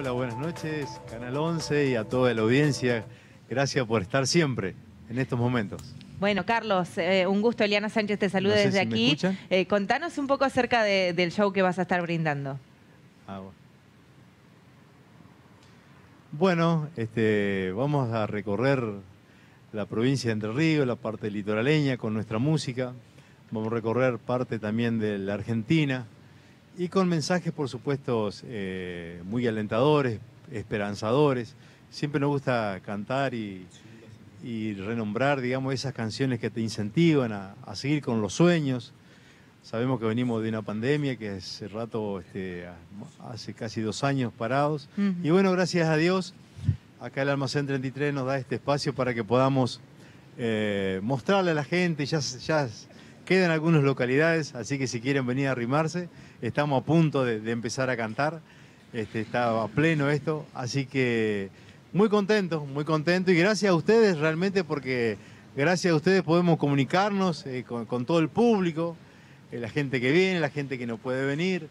Hola, buenas noches, Canal 11 y a toda la audiencia. Gracias por estar siempre en estos momentos. Bueno, Carlos, eh, un gusto. Eliana Sánchez te saluda No sé desde si aquí. Eh, contanos un poco acerca de- del show que vas a estar brindando. Ah, bueno. Bueno, este, vamos a recorrer la provincia de Entre Ríos, la parte litoraleña con nuestra música. Vamos a recorrer parte también de la Argentina y con mensajes, por supuesto, eh, muy alentadores, esperanzadores. Siempre nos gusta cantar y, y renombrar, digamos, esas canciones que te incentivan a, a seguir con los sueños. Sabemos que venimos de una pandemia que hace rato, este, hace casi dos años parados. Y bueno, gracias a Dios, acá el Almacén 33 nos da este espacio para que podamos eh, mostrarle a la gente. Ya, ya quedan algunas localidades, así que si quieren venir a arrimarse, estamos a punto de, empezar a cantar. Este, está a pleno esto, así que muy contento, muy contento y gracias a ustedes realmente porque gracias a ustedes podemos comunicarnos eh, con, todo el público, eh, la gente que viene, la gente que no puede venir.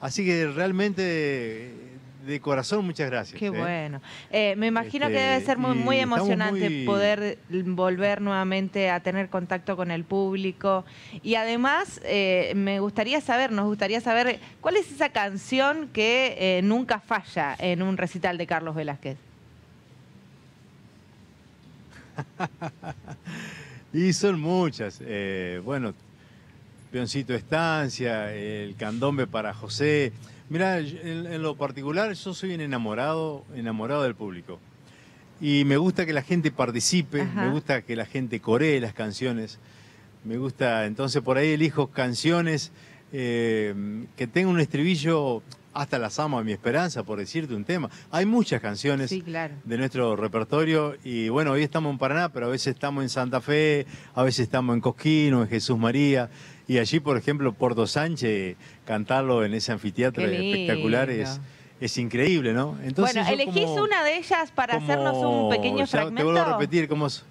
Así que realmente de corazón muchas gracias. Qué eh. bueno. Eh, me imagino que Este, debe ser muy, emocionante muy- poder volver nuevamente a tener contacto con el público. Y además, eh, me gustaría saber, nos gustaría saber, ¿cuál es esa canción que nunca falla en un recital de Carlos Velázquez? Y son muchas. bueno, Peoncito Estancia, el candombe para José. Mira, en, en lo particular yo soy un enamorado, enamorado del público. Y me gusta que la gente participe, Ajá. me gusta que la gente coree las canciones. Me gusta, entonces por ahí elijo canciones eh, que tengan un estribillo hasta las amo a mi esperanza, por decirte un tema. Hay muchas canciones Sí, claro. de nuestro repertorio y bueno, hoy estamos en Paraná, pero a veces estamos en Santa Fe, a veces estamos en Cosquino, en Jesús María y allí, por ejemplo, Porto Sánchez, cantarlo en ese anfiteatro espectacular es, es increíble, ¿no? Entonces bueno, elegís como- una de ellas para como- hacernos un pequeño fragmento. Te vuelvo a repetir cómo es.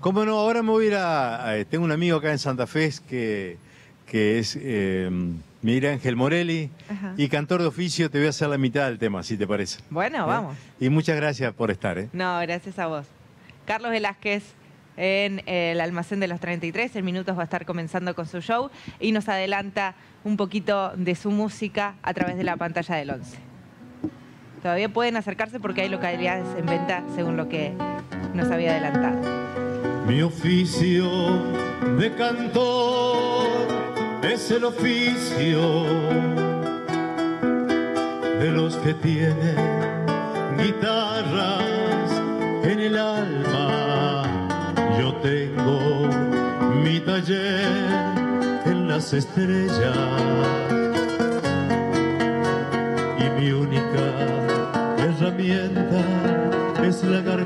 ¿Cómo no? Ahora me voy a ir a, a- Tengo un amigo acá en Santa Fe que, que es eh, Miguel Ángel Morelli Ajá. y cantor de oficio. Te voy a hacer la mitad del tema, si te parece. Bueno, ¿Eh? vamos. Y muchas gracias por estar. ¿eh? No, gracias a vos. Carlos Velázquez en el almacén de los 33, en minutos va a estar comenzando con su show y nos adelanta un poquito de su música a través de la pantalla del 11. Todavía pueden acercarse porque hay localidades en venta según lo que nos había adelantado. Mi oficio de cantor es el oficio de los que tienen guitarras en el alma. Yo tengo mi taller en las estrellas y mi única herramienta es la garganta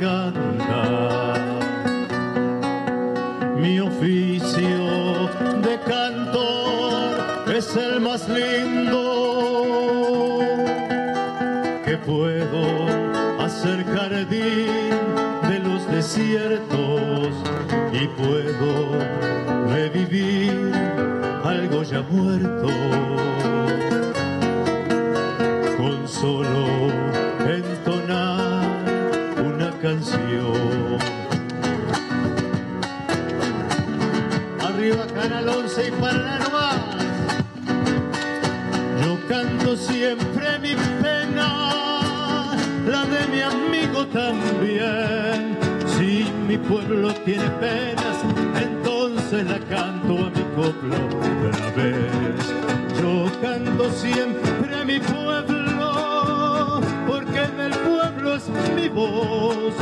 oficio de cantor es el más lindo que puedo hacer jardín de los desiertos y puedo revivir algo ya muerto con solo entonar una canción. Arriba Canal 11 y Paraná nomás. Yo canto siempre mi pena, la de mi amigo también. Si mi pueblo tiene penas, entonces la canto a mi pueblo otra vez. Yo canto siempre mi pueblo, porque del pueblo es mi voz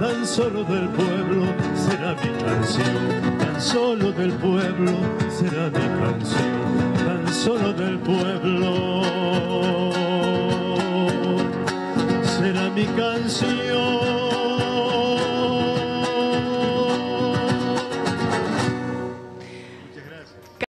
tan solo del pueblo será mi canción, tan solo del pueblo será mi canción, tan solo del pueblo será mi canción.